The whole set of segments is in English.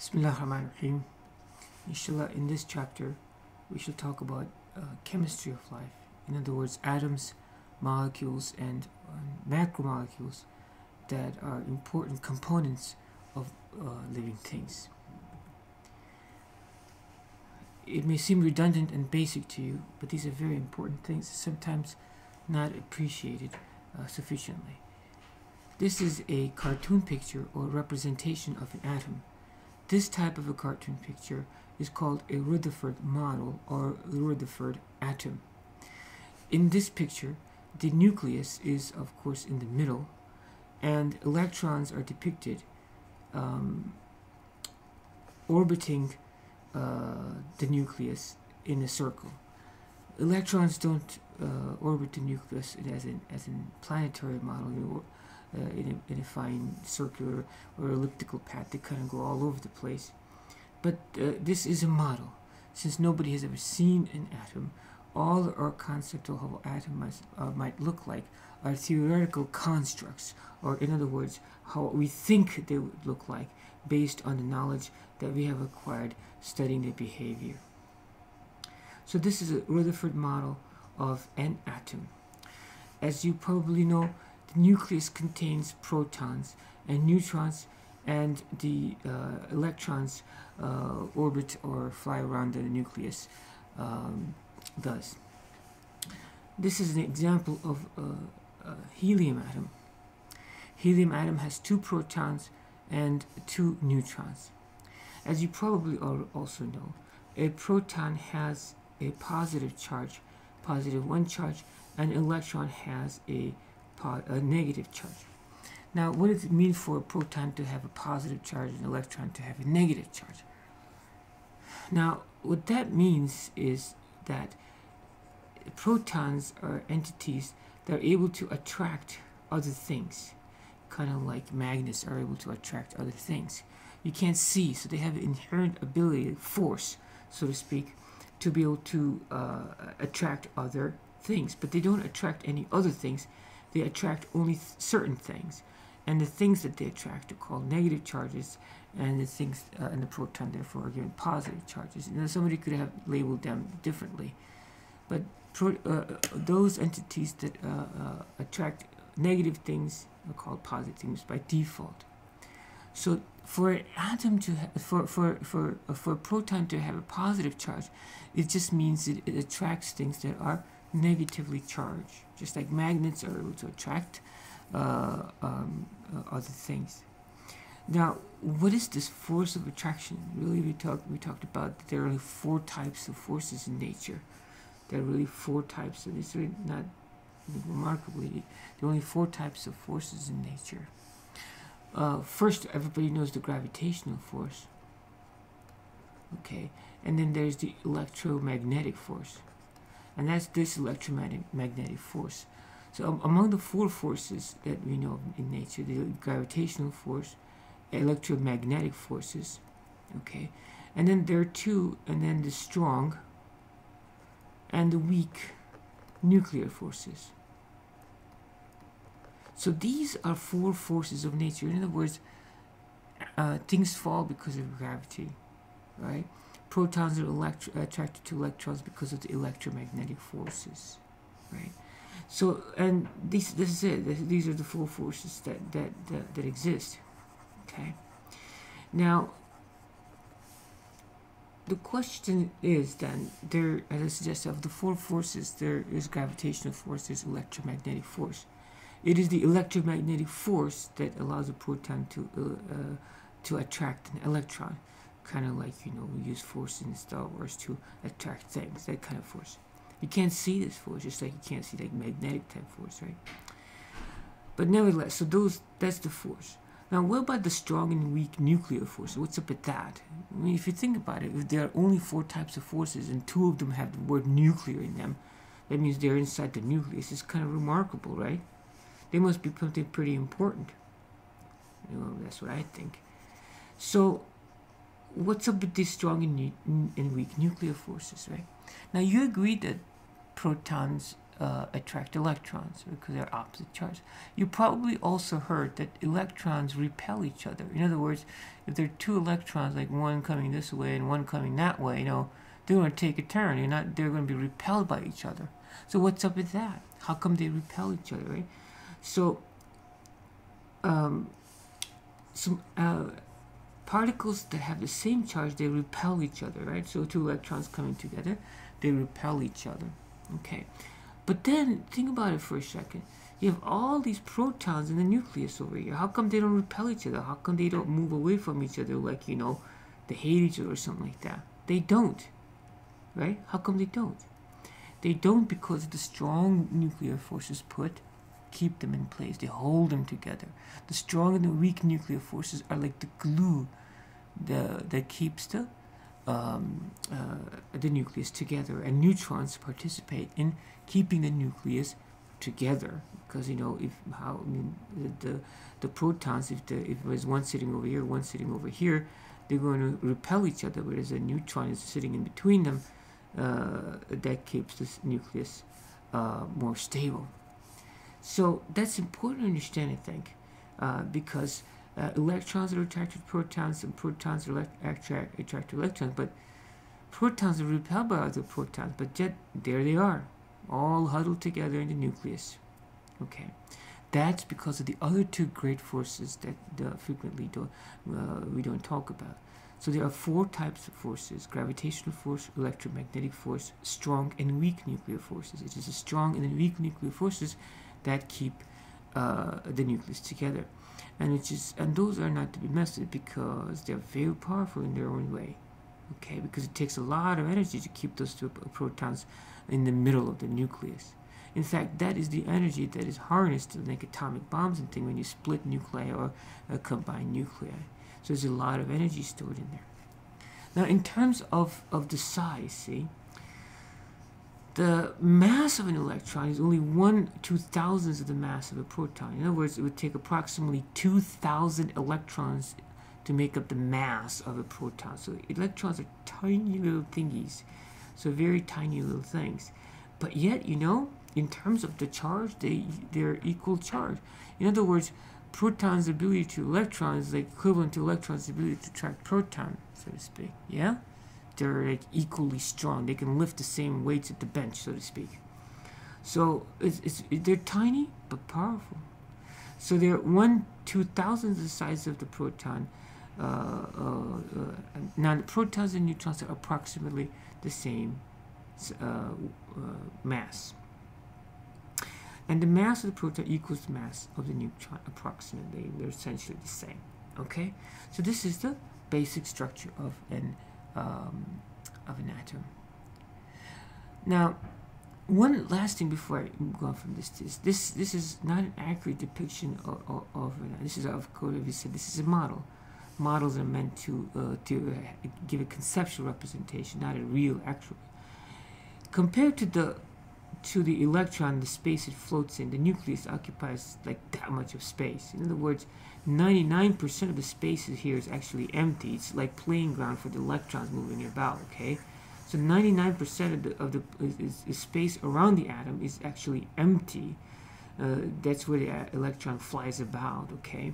Bismillah ar-Rahman ar-Rahim. Inshallah, in this chapter, we shall talk about uh, chemistry of life. In other words, atoms, molecules, and um, macromolecules that are important components of uh, living things. It may seem redundant and basic to you, but these are very important things, sometimes not appreciated uh, sufficiently. This is a cartoon picture or representation of an atom. This type of a cartoon picture is called a Rutherford model or Rutherford atom. In this picture, the nucleus is, of course, in the middle, and electrons are depicted um, orbiting uh, the nucleus in a circle. Electrons don't uh, orbit the nucleus as in as in planetary model, you uh, in, a, in a fine circular or elliptical path. They kind of go all over the place. But uh, this is a model. Since nobody has ever seen an atom, all our concept of how atom might, uh, might look like are theoretical constructs, or in other words, how we think they would look like based on the knowledge that we have acquired studying their behavior. So this is a Rutherford model of an atom. As you probably know, the nucleus contains protons and neutrons and the uh, electrons uh, orbit or fly around the nucleus um, does. This is an example of a, a helium atom. Helium atom has two protons and two neutrons. As you probably also know, a proton has a positive charge, positive one charge, and an electron has a a negative charge. Now, what does it mean for a proton to have a positive charge and an electron to have a negative charge? Now, what that means is that protons are entities that are able to attract other things, kind of like magnets are able to attract other things. You can't see, so they have inherent ability, force, so to speak, to be able to uh, attract other things, but they don't attract any other things they attract only certain things. And the things that they attract are called negative charges, and the things uh, and the proton therefore are given positive charges. And somebody could have labeled them differently, but pro, uh, those entities that uh, uh, attract negative things are called positive things by default. So for an atom to for for for uh, for a proton to have a positive charge, it just means it, it attracts things that are negatively charged, just like magnets are able to attract uh, um, uh, other things. Now, what is this force of attraction? Really, we talked we talked about that there are only four types of forces in nature. There are really four types, and it's really not remarkably. There are only four types of forces in nature. Uh, first, everybody knows the gravitational force. Okay, and then there's the electromagnetic force and that's this electromagnetic force. So um, among the four forces that we know in nature, the gravitational force, electromagnetic forces, okay, and then there are two, and then the strong and the weak nuclear forces. So these are four forces of nature. In other words, uh, things fall because of gravity, right? Protons are attracted to electrons because of the electromagnetic forces, right? So, and this this is it. These are the four forces that that that, that exist. Okay. Now, the question is then there, as I suggested, of the four forces, there is gravitational force, there's electromagnetic force. It is the electromagnetic force that allows a proton to uh, uh, to attract an electron kind of like you know we use force in Star Wars to attract things that kind of force. You can't see this force just like you can't see like magnetic type force right? But nevertheless so those that's the force. Now what about the strong and weak nuclear force? What's up with that? I mean if you think about it if there are only four types of forces and two of them have the word nuclear in them that means they're inside the nucleus it's kind of remarkable right? They must be something pretty important. You know that's what I think. So what's up with these strong and, and weak nuclear forces, right? Now, you agree that protons uh, attract electrons because they're opposite charges. You probably also heard that electrons repel each other. In other words, if there are two electrons, like one coming this way and one coming that way, you know, they're going to take a turn. You're not. They're going to be repelled by each other. So what's up with that? How come they repel each other, right? So, um, some uh, particles that have the same charge, they repel each other, right? So two electrons coming together, they repel each other. Okay. But then think about it for a second. You have all these protons in the nucleus over here. How come they don't repel each other? How come they don't move away from each other like, you know, they hate each other or something like that? They don't. Right? How come they don't? They don't because the strong nuclear forces put keep them in place. They hold them together. The strong and the weak nuclear forces are like the glue the, that keeps the um, uh, the nucleus together, and neutrons participate in keeping the nucleus together. Because you know, if how I mean, the, the the protons, if the if there's one sitting over here, one sitting over here, they're going to repel each other. Whereas a neutron is sitting in between them, uh, that keeps this nucleus uh, more stable. So that's important to understand, I think, uh, because uh, electrons are attracted to protons and protons are attract, attract to electrons, but protons are repelled by other protons, but yet there they are, all huddled together in the nucleus. Okay, that's because of the other two great forces that uh, frequently do, uh, we don't talk about. So there are four types of forces, gravitational force, electromagnetic force, strong and weak nuclear forces. It is the strong and the weak nuclear forces that keep uh, the nucleus together and which is and those are not to be messed with because they're very powerful in their own way okay? Because it takes a lot of energy to keep those two protons in the middle of the nucleus. In fact that is the energy that is harnessed to make atomic bombs and things when you split nuclei or uh, combine nuclei. So there's a lot of energy stored in there. Now in terms of of the size see the mass of an electron is only one two thousandths of the mass of a proton. In other words, it would take approximately 2,000 electrons to make up the mass of a proton. So electrons are tiny little thingies, so very tiny little things. But yet, you know, in terms of the charge, they they're equal charge. In other words, protons' ability to electrons is equivalent to electrons' ability to attract proton, so to speak. Yeah they're like equally strong. They can lift the same weights at the bench, so to speak. So it's, it's they're tiny but powerful. So they're one two thousandths the size of the proton. Uh, uh, uh, now the protons and neutrons are approximately the same uh, uh, mass. And the mass of the proton equals the mass of the neutron approximately. They're essentially the same. Okay? So this is the basic structure of an um, of an atom. Now, one last thing before I go on from this is this this is not an accurate depiction of, of, of this is of course we said this is a model. Models are meant to uh, to uh, give a conceptual representation, not a real actual. Compared to the to the electron, the space it floats in, the nucleus occupies like that much of space. In other words, 99% of the space here is actually empty. It's like playing ground for the electrons moving about, okay? So 99% of the, of the is, is space around the atom is actually empty. Uh, that's where the uh, electron flies about, okay?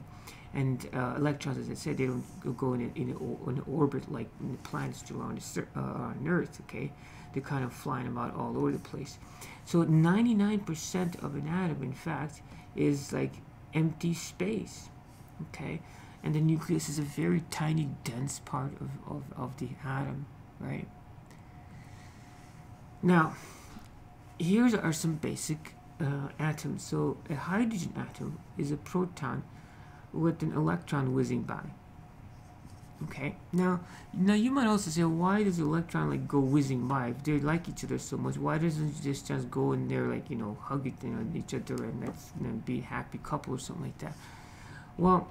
And uh, electrons, as I said, they don't go in, a, in, in an orbit like the planets do around, the, uh, on Earth, okay? They're kind of flying about all over the place. So 99% of an atom, in fact, is like empty space okay? And the nucleus is a very tiny dense part of, of, of the atom right? Now here are some basic uh, atoms. So a hydrogen atom is a proton with an electron whizzing by okay? Now now you might also say why does the electron like go whizzing by if they like each other so much? Why doesn't it just just go in there like you know hug it, you know, each other and let's you know, be a happy couple or something like that well,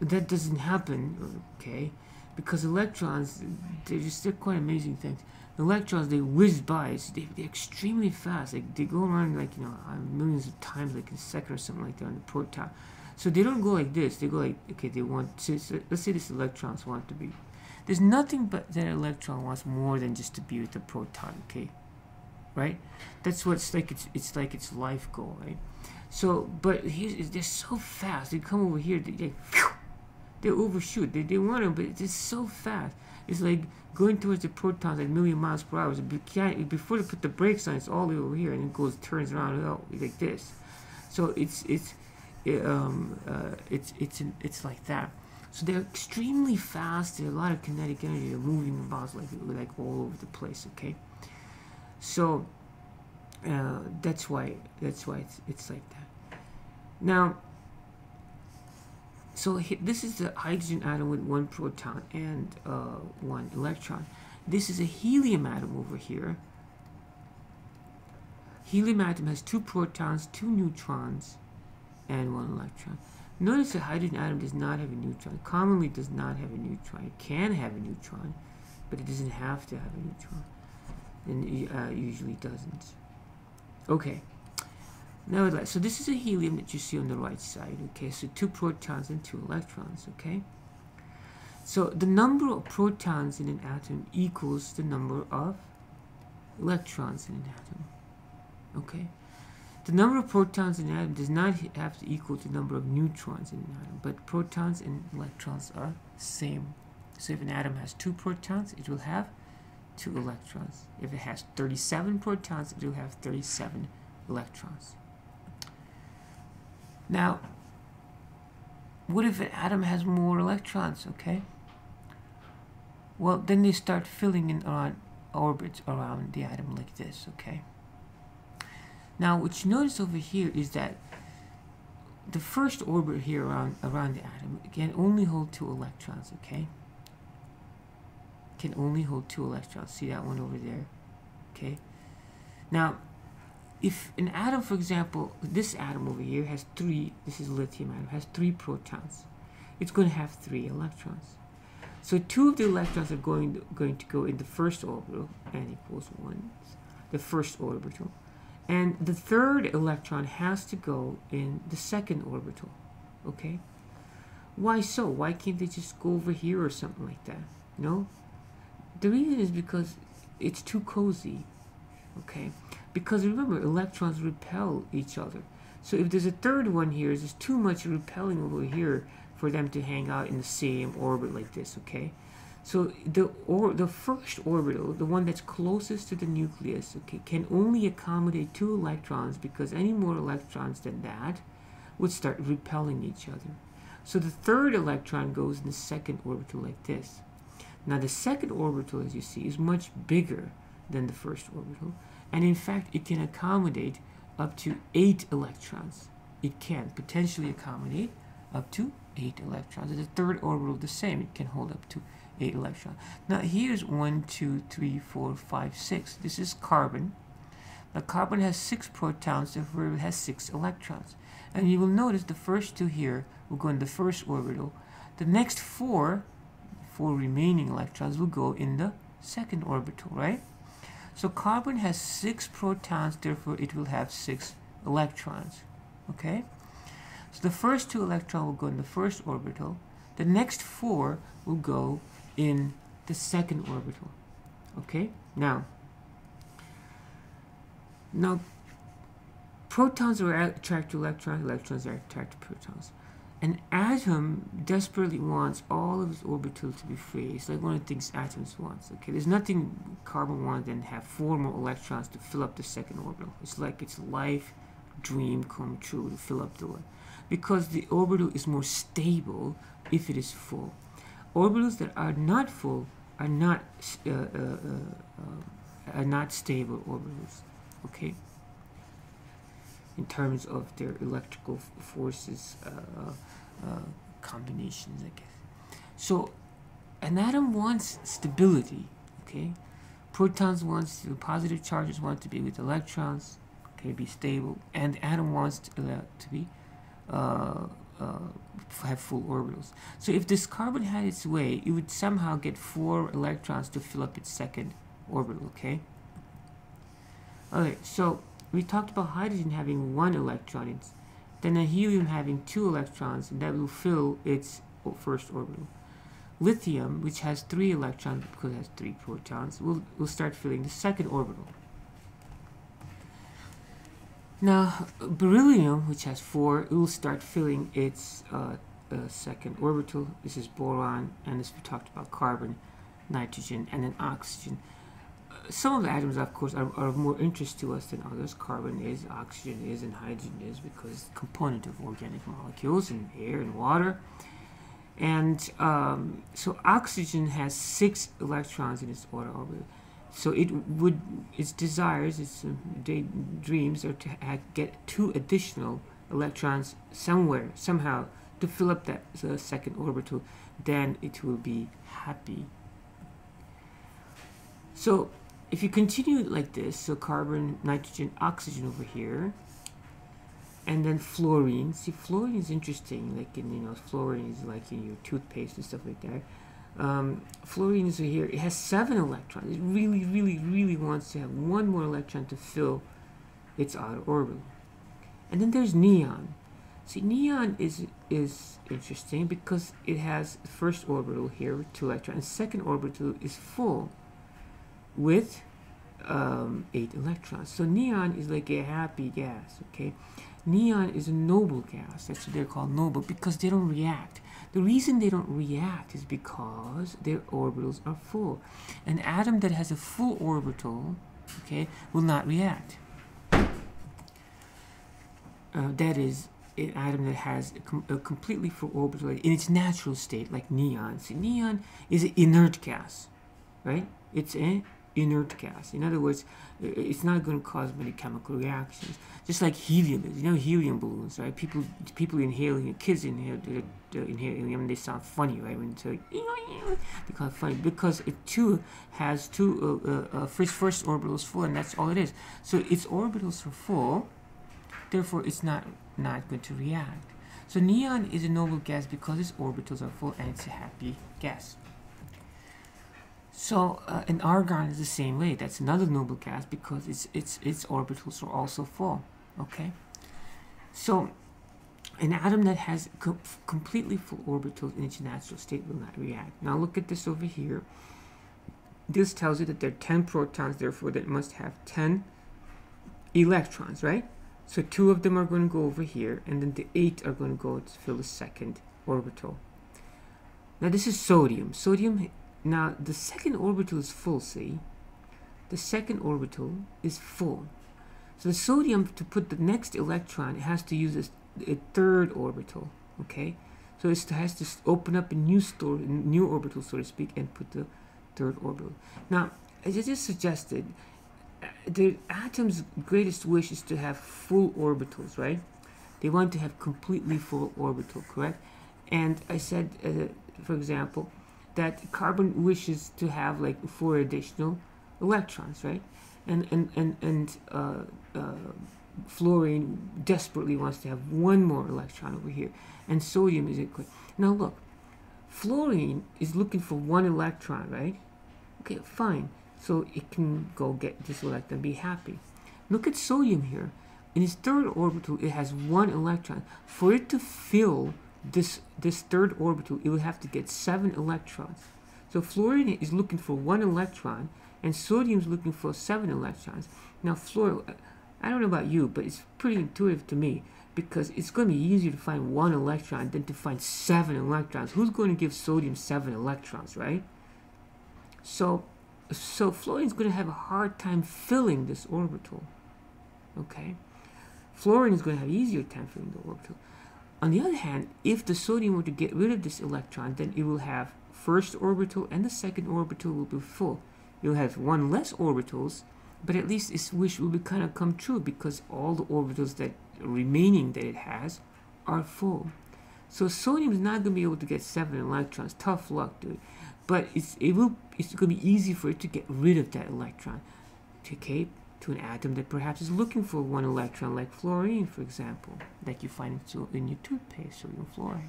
that doesn't happen, okay? Because electrons, they're just they're quite amazing things. electrons, they whiz by. So they, they're extremely fast. Like they go around like you know uh, millions of times, like a second or something like that on the proton. So they don't go like this. They go like okay, they want. To, so let's say this electrons want to be. There's nothing but that electron wants more than just to be with the proton. Okay, right? That's what's like. It's it's like its life goal, right? So, but here's they're so fast. They come over here. They they, they overshoot. They they want to, but it's so fast. It's like going towards the protons at a million miles per hour. Before they put the brakes on, it's all the way over here, and it goes turns around like this. So it's it's it, um, uh, it's it's it's like that. So they're extremely fast. There's a lot of kinetic energy. They're moving about like like all over the place. Okay, so uh, that's why that's why it's it's like that. Now, so this is the hydrogen atom with one proton and uh, one electron. This is a helium atom over here. Helium atom has two protons, two neutrons, and one electron. Notice the hydrogen atom does not have a neutron. It commonly does not have a neutron. It can have a neutron, but it doesn't have to have a neutron. And uh, usually doesn't. Okay. Now, so this is a helium that you see on the right side. Okay, so two protons and two electrons. Okay. So the number of protons in an atom equals the number of electrons in an atom. Okay. The number of protons in an atom does not have to equal the number of neutrons in an atom, but protons and electrons are same. So if an atom has two protons, it will have two electrons. If it has 37 protons, it will have 37 electrons. Now, what if an atom has more electrons, okay? Well, then they start filling in around orbits around the atom like this, okay? Now, what you notice over here is that the first orbit here around, around the atom can only hold two electrons, okay? Can only hold two electrons. See that one over there? Okay. Now, if an atom, for example, this atom over here has three, this is lithium atom, has three protons, it's going to have three electrons. So two of the electrons are going to, going to go in the first orbital, n equals 1, the first orbital. And the third electron has to go in the second orbital. Okay? Why so? Why can't they just go over here or something like that? No? The reason is because it's too cozy. Okay? Because remember, electrons repel each other. So if there's a third one here, there's too much repelling over here for them to hang out in the same orbit like this, okay? So the or the first orbital, the one that's closest to the nucleus, okay, can only accommodate two electrons because any more electrons than that would start repelling each other. So the third electron goes in the second orbital like this. Now the second orbital, as you see, is much bigger than the first orbital, and in fact it can accommodate up to eight electrons. It can potentially accommodate up to eight electrons. The third orbital, the same, it can hold up to 8 electrons. Now here's one, two, three, four, five, six. This is carbon. The carbon has 6 protons, therefore it has 6 electrons. And you will notice the first two here will go in the first orbital. The next four, four remaining electrons will go in the second orbital, right? So carbon has 6 protons, therefore it will have 6 electrons, okay? So the first two electrons will go in the first orbital. The next four will go in the second orbital. Okay? Now, now protons are attracted to electrons, electrons are attracted to protons. An atom desperately wants all of its orbitals to be free. It's like one of the things atoms wants. Okay, there's nothing carbon wants than have four more electrons to fill up the second orbital. It's like its life dream come true to fill up the one, because the orbital is more stable if it is full. Orbitals that are not full are not uh, uh, uh, are not stable orbitals. Okay. In terms of their electrical forces uh, uh, combinations, I guess. So, an atom wants stability. Okay. Protons wants to, positive charges want to be with electrons. Okay, be stable, and the atom wants to, to be uh, uh, have full orbitals. So if this carbon had its way, it would somehow get four electrons to fill up its second orbital, okay? Okay, so we talked about hydrogen having one electron, it's, then a helium having two electrons, that will fill its first orbital. Lithium, which has three electrons because it has three protons, will, will start filling the second orbital. Now, beryllium, which has four, will start filling its uh, uh, second orbital. This is boron, and this we talked about carbon, nitrogen, and then oxygen. Some of the atoms, of course, are, are, of more interest to us than others. Carbon is, oxygen is, and hydrogen is because component of organic molecules in air and water. And um, so oxygen has six electrons in its outer orbit so it would its desires its uh, dreams are to get two additional electrons somewhere somehow to fill up that second orbital then it will be happy so if you continue like this so carbon nitrogen oxygen over here and then fluorine see fluorine is interesting like in you know fluorine is like in your toothpaste and stuff like that um, fluorine is here. It has seven electrons. It really, really, really wants to have one more electron to fill its outer orbital. And then there's neon. See, neon is is interesting because it has first orbital here with two electrons. Second orbital is full with um, eight electrons. So neon is like a happy gas. Okay, neon is a noble gas. That's what they're called noble because they don't react. The reason they don't react is because their orbitals are full. An atom that has a full orbital, okay, will not react. Uh, that is, an atom that has a, com a, completely full orbital in its natural state, like neon. See, neon is an inert gas, right? It's an inert gas. In other words, it's not going to cause many chemical reactions. Just like helium is. You know helium balloons, right? People people inhale, kids inhale, inhale helium, they sound funny, right? When they call it funny because it too has two uh, uh, uh, first first orbitals full, and that's all it is. So its orbitals are full, therefore it's not not going to react. So neon is a noble gas because its orbitals are full and it's a happy gas. So uh, an argon is the same way. That's another noble gas because its its its orbitals are also full. Okay. So an atom that has co completely full orbitals in its natural state will not react. Now look at this over here. This tells you that there are 10 protons, therefore that must have 10 electrons, right? So two of them are going to go over here, and then the eight are going to go to fill the second orbital. Now this is sodium. Sodium now the second orbital is full, see? The second orbital is full. So the sodium, to put the next electron, it has to use a, a third orbital, okay? So it has to open up a new store, new orbital, so to speak, and put the third orbital. Now, as I just suggested, uh, the atom's greatest wish is to have full orbitals, right? They want to have completely full orbital, correct? And I said, uh, for example, that carbon wishes to have like four additional electrons, right? And and and and uh, uh, fluorine desperately wants to have one more electron over here, and sodium is equal. Now look, fluorine is looking for one electron, right? Okay, fine. So it can go get this electron, be happy. Look at sodium here. In its third orbital, it has one electron. For it to fill this this third orbital, it will have to get seven electrons. So fluorine is looking for one electron, and sodium is looking for seven electrons. Now, fluorine, I don't know about you, but it's pretty intuitive to me because it's going to be easier to find one electron than to find seven electrons. Who's going to give sodium seven electrons, right? So, so fluorine is going to have a hard time filling this orbital. Okay, fluorine is going to have easier time filling the orbital. On the other hand, if the sodium were to get rid of this electron, then it will have first orbital and the second orbital will be full. You'll have one less orbitals, but at least its wish will be kind of come true because all the orbitals that remaining that it has are full. So sodium is not going to be able to get seven electrons. Tough luck, dude. But it's it will it's going to be easy for it to get rid of that electron. Okay, to an atom that perhaps is looking for one electron, like fluorine, for example, that you find in your toothpaste, sodium fluoride.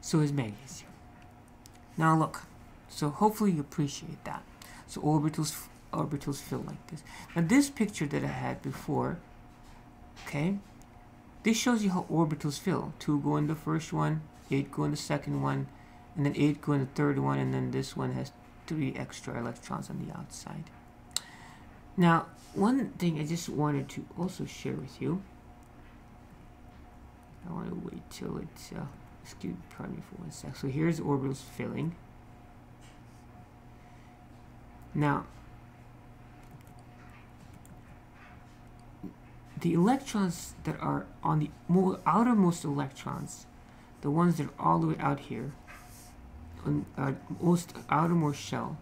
So is magnesium. Now look, so hopefully you appreciate that. So orbitals orbitals fill like this. Now this picture that I had before, okay, this shows you how orbitals fill. Two go in the first one, eight go in the second one, and then eight go in the third one, and then this one has three extra electrons on the outside. Now, one thing I just wanted to also share with you. I want to wait till it's, uh, excuse pardon me for one sec. So here's orbitals filling. Now, the electrons that are on the more outermost electrons, the ones that are all the way out here, on uh, most outermost shell,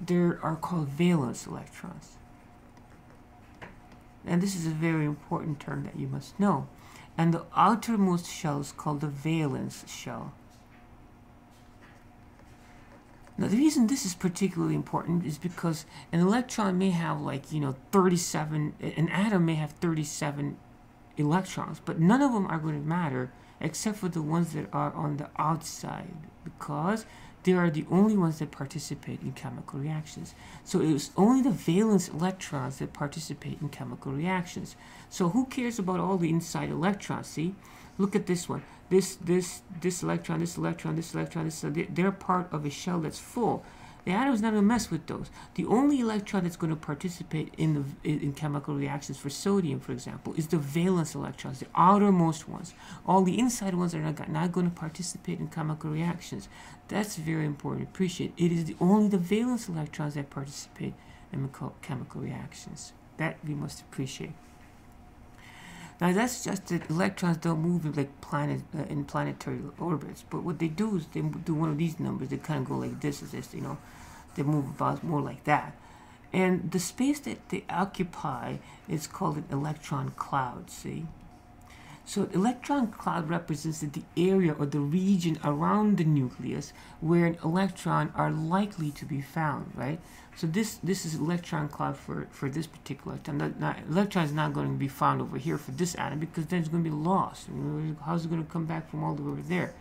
there are called valence electrons. And this is a very important term that you must know. And the outermost shell is called the valence shell. Now the reason this is particularly important is because an electron may have like, you know, 37, an atom may have 37 electrons, but none of them are going to matter except for the ones that are on the outside because they are the only ones that participate in chemical reactions. So it's only the valence electrons that participate in chemical reactions. So who cares about all the inside electrons? See, look at this one. This, this, this electron, this electron, this electron, this, uh, they're part of a shell that's full. The atom is not going to mess with those. The only electron that's going to participate in the in chemical reactions for sodium, for example, is the valence electrons, the outermost ones. All the inside ones are not, not going to participate in chemical reactions. That's very important. To appreciate it is the, only the valence electrons that participate in chemical reactions. That we must appreciate. Now that's just that electrons don't move in like planet uh, in planetary orbits, but what they do is they do one of these numbers. They kind of go like this, or this, you know, they move about more like that. And the space that they occupy is called an electron cloud. See, so electron cloud represents the area or the region around the nucleus where an electron are likely to be found, right? So this this is electron cloud for, for this particular atom. Electron is not going to be found over here for this atom because then it's going to be lost. How's it going to come back from all the way over there,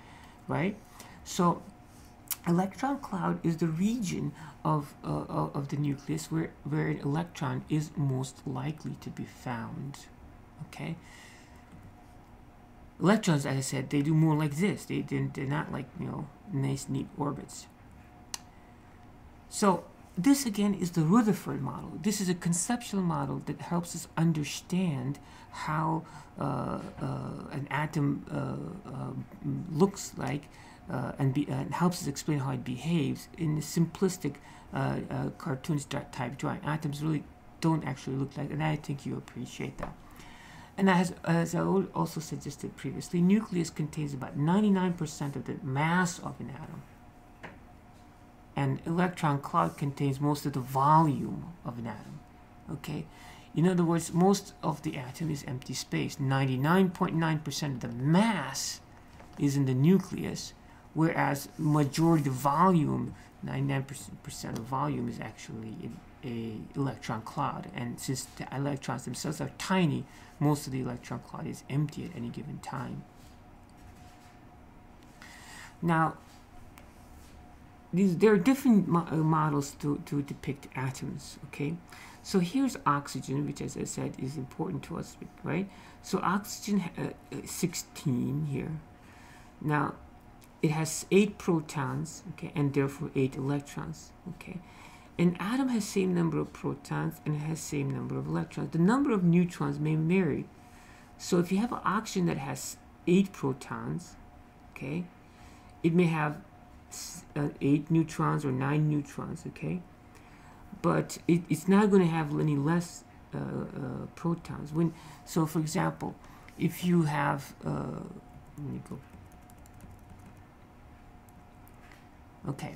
right? So electron cloud is the region of, uh, of the nucleus where, where an electron is most likely to be found, okay? Electrons, as I said, they do more like this. They, they're not like, you know, nice, neat orbits. So this again is the Rutherford model. This is a conceptual model that helps us understand how uh, uh, an atom uh, uh looks like uh, and, be, and, helps us explain how it behaves in a simplistic uh, cartoons type drawing. Atoms really don't actually look like, and I think you appreciate that. And as, as I also suggested previously, nucleus contains about 99% of the mass of an atom. And electron cloud contains most of the volume of an atom. Okay? In other words, most of the atom is empty space. 99.9% of the mass is in the nucleus, whereas majority of the volume, 99% of volume is actually in a electron cloud. And since the electrons themselves are tiny, most of the electron cloud is empty at any given time. Now, these, there are different mo uh, models to, to depict atoms, okay? So here's oxygen, which as I said is important to us, right? So oxygen uh, uh 16 here. Now, it has 8 protons, okay, and therefore 8 electrons, okay? An atom has same number of protons and it has same number of electrons. The number of neutrons may vary. So if you have an oxygen that has eight protons, okay, it may have uh, eight neutrons or nine neutrons, okay, but it, it's not going to have any less uh, uh, protons. When so, for example, if you have, uh, let me go. Okay,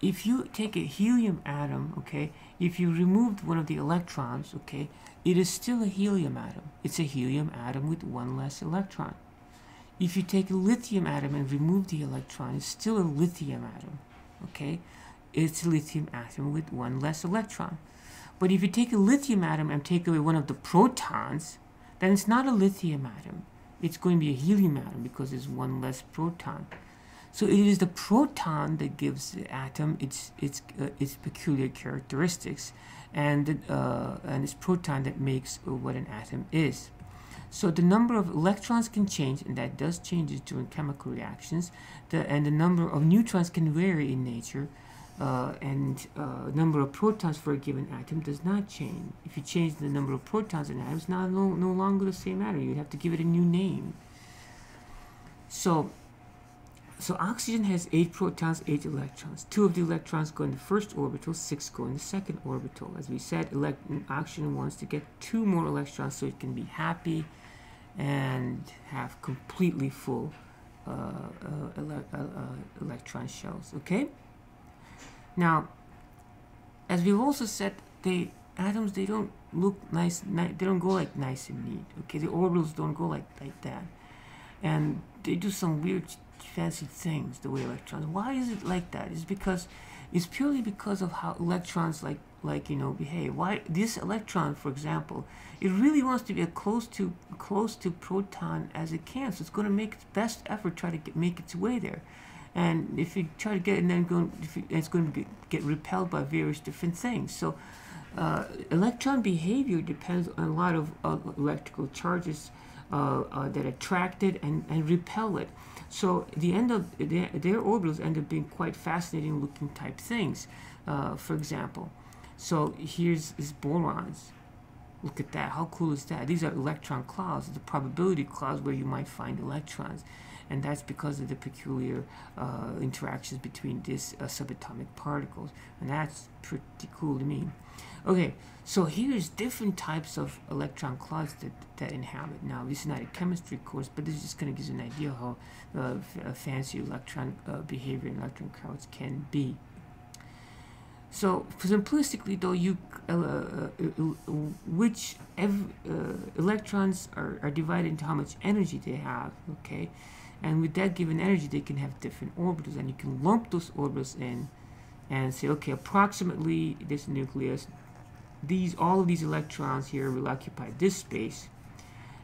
if you take a helium atom, okay, if you removed one of the electrons, okay, it is still a helium atom. It's a helium atom with one less electron. If you take a lithium atom and remove the electron, it's still a lithium atom, okay? It's a lithium atom with one less electron. But if you take a lithium atom and take away one of the protons, then it's not a lithium atom. It's going to be a helium atom because it's one less proton. So it is the proton that gives the atom its its uh, its peculiar characteristics, and uh, and it's proton that makes what an atom is. So the number of electrons can change, and that does change during chemical reactions. The, and the number of neutrons can vary in nature, uh, and uh, number of protons for a given atom does not change. If you change the number of protons in atoms, now no, no longer the same matter. You have to give it a new name. So, so oxygen has eight protons, eight electrons. Two of the electrons go in the first orbital, six go in the second orbital. As we said, oxygen wants to get two more electrons so it can be happy and have completely full uh, uh, ele uh, uh, electron shells. Okay. Now, as we've also said, the atoms they don't look nice. Ni they don't go like nice and neat. Okay, the orbitals don't go like like that, and they do some weird, fancy things the way electrons. Why is it like that? It's because it's purely because of how electrons like like you know behave. Why this electron, for example, it really wants to be as close to close to proton as it can. So it's going to make its best effort try to get, make its way there and if you try to get and then go, you, it's going to get, get, repelled by various different things. So uh, electron behavior depends on a lot of uh, electrical charges uh, uh that attract it and, and repel it. So the end of their, their orbitals end up being quite fascinating looking type things. Uh, for example, so here's, is borons. Look at that. How cool is that? These are electron clouds, the probability clouds where you might find electrons and that's because of the peculiar uh, interactions between these uh, subatomic particles, and that's pretty cool to me. Okay, so here's different types of electron clouds that, that inhabit. Now, this is not a chemistry course, but this is just going to give you an idea how uh, fancy electron uh, behavior in electron clouds can be. So, simplistically, though, you uh, uh, uh which electrons are, are divided into how much energy they have. Okay, and with that given energy, they can have different orbitals, and you can lump those orbitals in and say, okay, approximately this nucleus, these all of these electrons here will occupy this space,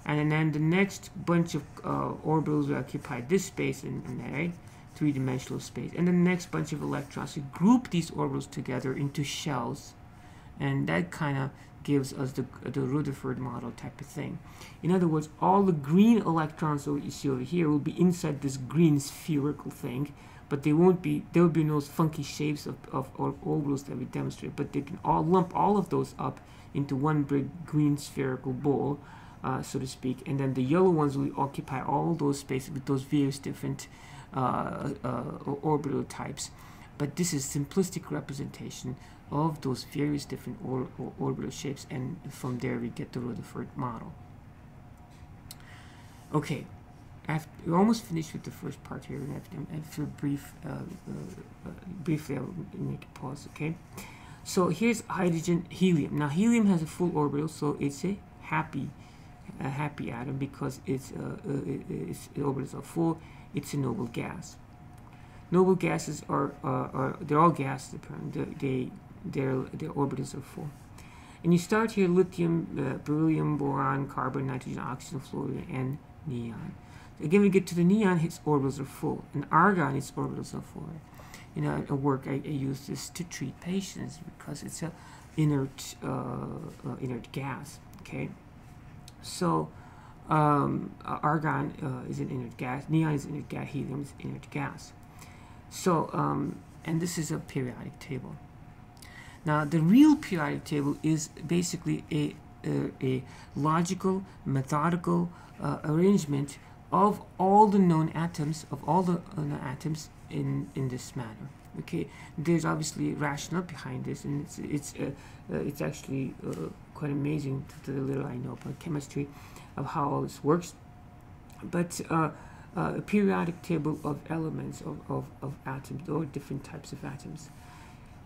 and then the next bunch of uh, orbitals will occupy this space in, in right? three-dimensional space, and the next bunch of electrons. You group these orbitals together into shells, and that kind of gives us the, the Rutherford model type of thing. In other words, all the green electrons that you see over here will be inside this green spherical thing, but they won't be, there will be those funky shapes of, of, of orbitals that we demonstrate, but they can all lump all of those up into one big green spherical bowl, uh, so to speak, and then the yellow ones will occupy all those spaces with those various different uh, uh, orbital types. But this is simplistic representation of those various different or, or orbital shapes and from there we get the Rutherford model. Okay, after, we're almost finished with the first part here and after, after a brief, uh, uh, uh, briefly I'll make a pause, okay? So here's hydrogen, helium. Now helium has a full orbital, so it's a happy, a happy atom because its, uh, uh, its orbitals are full. It's a noble gas. Noble gases are, uh, are they're all gases apparently. They, their, their orbitals are full. And you start here lithium, beryllium, boron, carbon, nitrogen, oxygen, fluorine, and neon. Again, we get to the neon, its orbitals are full. And argon, its orbitals are full. You know, at work, I, I use this to treat patients because it's a inert, uh, uh, inert gas. Okay, so um, argon uh, is an inert gas, neon is an inert gas, helium is an inert gas. So, um, and this is a periodic table. Now, the real periodic table is basically a, a, a logical, methodical uh, arrangement of all the known atoms, of all the atoms in, in this matter. Okay, there's obviously rationale behind this, and it's it's uh, uh, it's actually uh, quite amazing to the little I know about chemistry of how all this works. But uh, uh, a periodic table of elements of, of, of atoms or different types of atoms.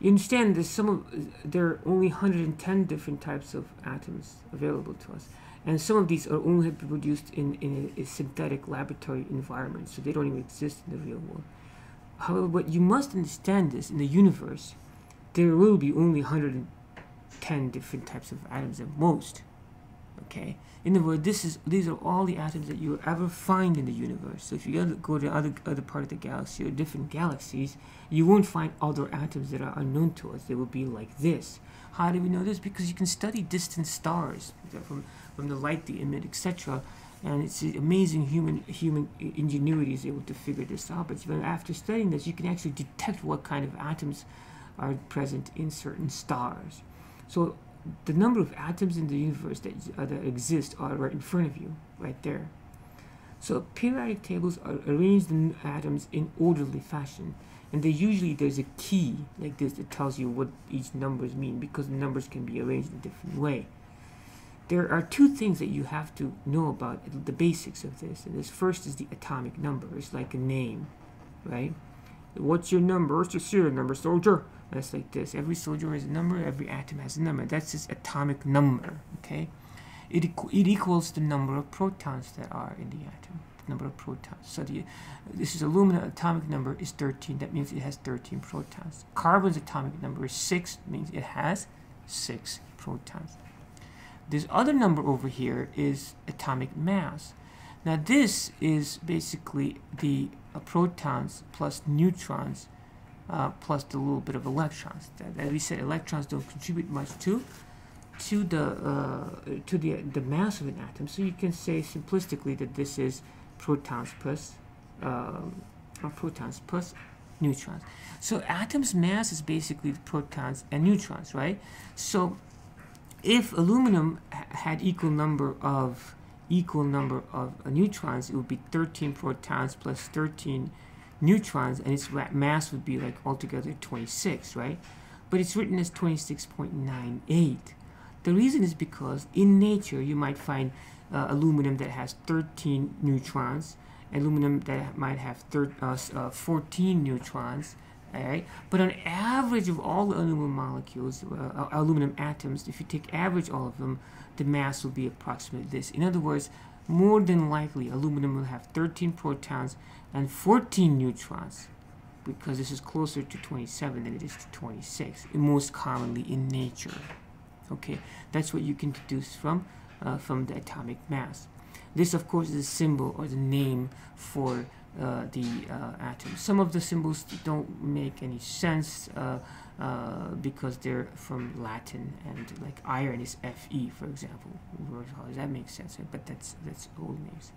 You understand there's some of, there are only 110 different types of atoms available to us. And some of these are only produced in, in a, a synthetic laboratory environment, so they don't even exist in the real world. However, what you must understand is in the universe, there will be only 110 different types of atoms at most. Okay? In other words, this is these are all the atoms that you will ever find in the universe. So if you go to other other part of the galaxy or different galaxies, you won't find other atoms that are unknown to us. They will be like this. How do we know this? Because you can study distant stars from from the light they emit, etc. and it's amazing human human ingenuity is able to figure this out. But after studying this, you can actually detect what kind of atoms are present in certain stars. So the number of atoms in the universe that, uh, that exist are right in front of you, right there. So periodic tables are arrange the atoms in orderly fashion. And they usually there's a key like this that tells you what each numbers mean because the numbers can be arranged in a different way. There are two things that you have to know about the basics of this. And this first is the atomic number. It's like a name, right? What's your number? What's your serial number, soldier? That's like this. Every soldier has a number. Every atom has a number. That's its atomic number. Okay, it it equals the number of protons that are in the atom. The number of protons. So the this is aluminum atomic number is 13. That means it has 13 protons. Carbon's atomic number is six. Means it has six protons. This other number over here is atomic mass. Now this is basically the uh, protons plus neutrons uh, plus the little bit of electrons. That, that we said electrons don't contribute much to to the uh, to the the mass of an atom. So you can say simplistically that this is protons plus uh, protons plus neutrons. So atom's mass is basically the protons and neutrons, right? So if aluminum had equal number of equal number of uh, neutrons, it would be 13 protons plus 13 neutrons and its mass would be like altogether 26, right? But it's written as 26.98. The reason is because in nature you might find uh, aluminum that has 13 neutrons, aluminum that might have uh, uh, 14 neutrons, But on average of all the aluminum molecules, uh, aluminum atoms, if you take average all of them, the mass will be approximately this. In other words, more than likely aluminum will have 13 protons and 14 neutrons because this is closer to 27 than it is to 26 most commonly in nature okay? That's what you can deduce from uh, from the atomic mass. This of course is a symbol or the name for uh, the uh, atom some of the symbols don't make any sense uh, uh, because they're from Latin and like iron is Fe for example that makes sense but that's that's old names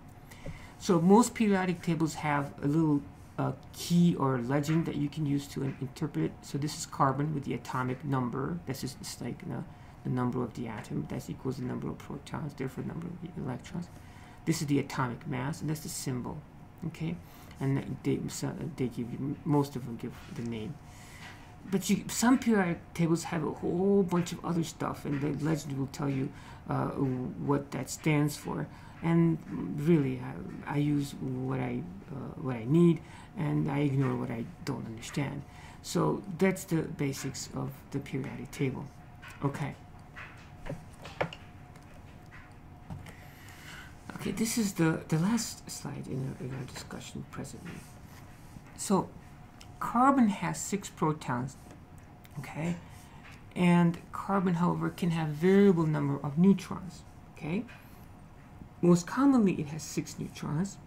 so most periodic tables have a little uh, key or legend that you can use to interpret it. So this is carbon with the atomic number. This is it's like the, the number of the atom. That equals the number of protons, therefore number of electrons. This is the atomic mass, and that's the symbol. Okay, and they so they give you most of them give the name. But you, some periodic tables have a whole bunch of other stuff, and the legend will tell you uh, what that stands for. And really I, I use what I uh, what I need and I ignore what I don't understand. So that's the basics of the periodic table. Okay okay this is the the last slide in our, in our discussion presently so carbon has six protons okay and carbon however can have variable number of neutrons okay most commonly, it has six neutrons,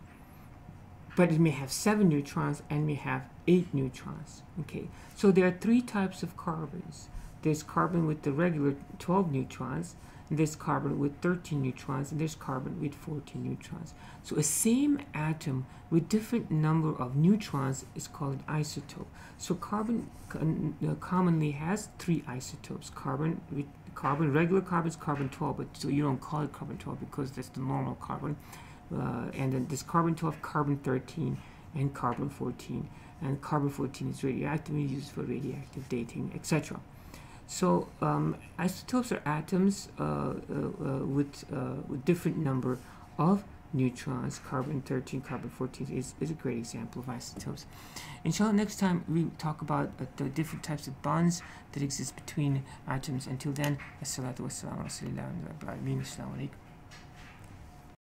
but it may have seven neutrons and may have eight neutrons. Okay, so there are three types of carbons. There's carbon with the regular 12 neutrons, there's carbon with 13 neutrons, and there's carbon with 14 neutrons. So a same atom with different number of neutrons is called an isotope. So carbon uh, commonly has three isotopes. Carbon with carbon, regular carbon is carbon 12, but so you don't call it carbon 12 because that's the normal carbon. Uh, and then this carbon 12, carbon 13, and carbon 14. And carbon 14 is radioactive used for radioactive dating, etc. So um, isotopes are atoms uh, uh, uh with, uh, with different number of neutrons. Carbon 13, carbon 14 is, is a great example of isotopes. Inshallah, next time we talk about uh, the different types of bonds that exist between atoms. Until then, as-salatu ala